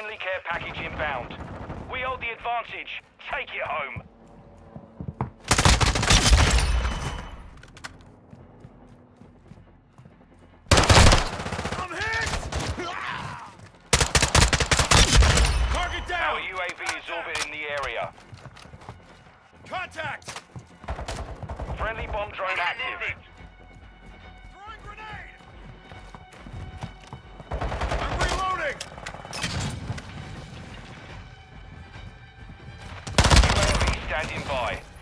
Friendly care package inbound. We hold the advantage. Take it home. I'm hit! Target down! Our UAV is orbiting the area. Contact! Friendly bomb drone active. standing by.